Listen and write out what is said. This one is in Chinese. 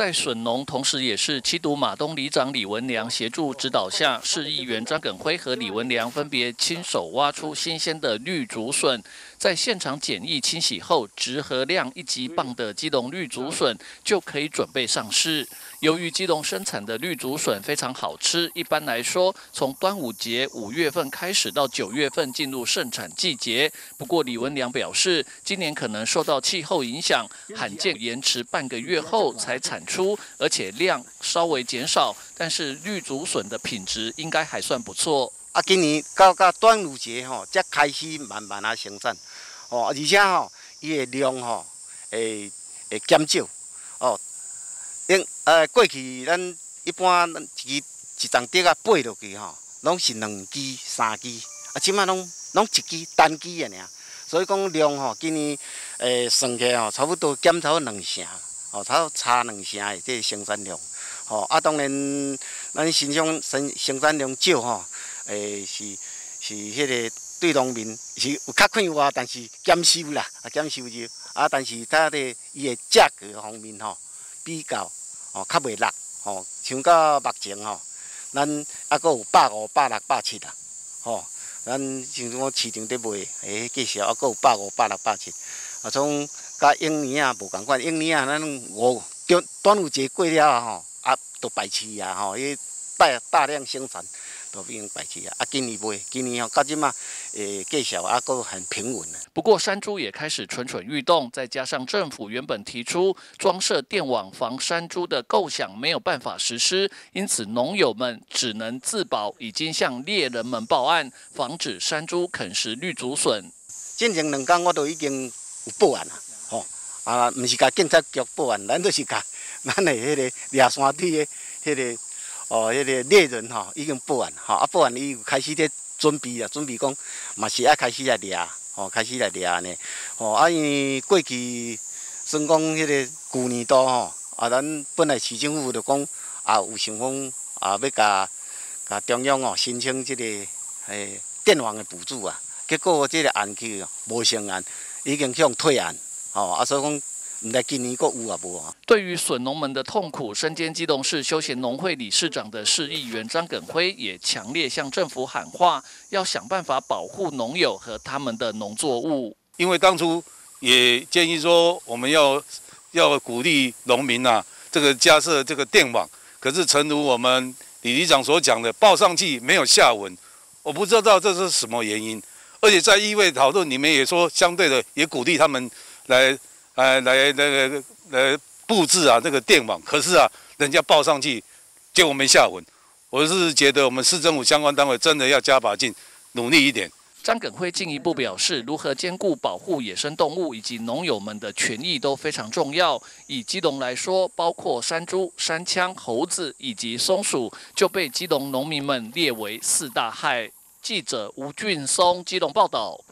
在笋农，同时也是七堵马东里长李文良协助指导下，市议员张耿辉和李文良分别亲手挖出新鲜的绿竹笋，在现场简易清洗后，值和量一级棒的基隆绿竹笋就可以准备上市。由于基隆生产的绿竹笋非常好吃，一般来说，从端午节五月份开始到九月份进入盛产季节。不过李文良表示，今年可能受到气候影响，罕见延迟半个月后才产出，而且量稍微减少，但是绿竹笋的品质应该还算不错。啊，今年到到端午节吼，才开始慢慢啊生产，哦，而且吼，伊的量吼会会减少，哦。因呃，过去咱一般一支一丛竹啊掰落去吼，拢是两支、三支，啊，即摆拢拢一支单支的尔。所以讲量吼，今年诶算起吼，差不多减少两成，哦，差差两成的这生产量。吼，啊，当然咱欣赏生生产量少吼，诶是是迄个对农民是有较快活，但是减收啦，啊减收入，啊，但是它的伊的价格方面吼比较。哦，较袂落，吼，像到目前吼，咱还阁有百五、百六、百七啦，吼，咱像讲市场伫卖，诶，介绍还阁有百五、百六、百七，啊，从甲英年啊无共款，英年啊，咱五端端午节过了吼，啊，都排市啊，吼，伊大大量生产。都变白起啊！啊，今年不今年哦，到即嘛，诶，介绍啊，够很平稳的。不过山猪也开始蠢蠢欲动，再加上政府原本提出装设电网防山猪的构想没有办法实施，因此农友们只能自保，已经向猎人们报案，防止山猪啃食绿竹笋。进前两天我都已经有报案啊，吼。啊，毋是甲警察局报案，咱都是甲咱的迄个掠山队的迄个。哦，迄个猎人吼已经报案，吼。啊报案伊有开始咧准备啊，准备讲嘛是爱开始来掠，吼开始来掠呢，吼。啊因为过去算讲迄个旧年度吼，啊咱本来市政府就讲啊有想讲啊要甲甲中央哦申请即个诶电网的补助啊，结果即个案去无成案，已经向退案，吼啊所以讲。今年有啊无啊？对于笋农们的痛苦，身兼基隆市休闲农会理事长的市议员张耿辉也强烈向政府喊话，要想办法保护农友和他们的农作物。因为当初也建议说，我们要要鼓励农民呐，这个架设这个电网。可是，诚如我们李理长所讲的，报上去没有下文，我不知道这是什么原因。而且在议会讨论里面也说，相对的也鼓励他们来。来来那个来布置啊，这个电网，可是啊，人家报上去，结果没下文。我是觉得我们市政府相关单位真的要加把劲，努力一点。张耿辉进一步表示，如何兼顾保护野生动物以及农友们的权益都非常重要。以基隆来说，包括山猪、山羌、猴子以及松鼠，就被基隆农民们列为四大害。记者吴俊松基隆报道。